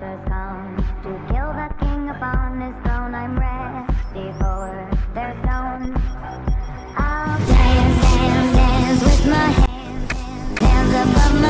has come to kill the king upon his throne. I'm ready for their throne. I'll dance, dance, dance with my hands, hands above my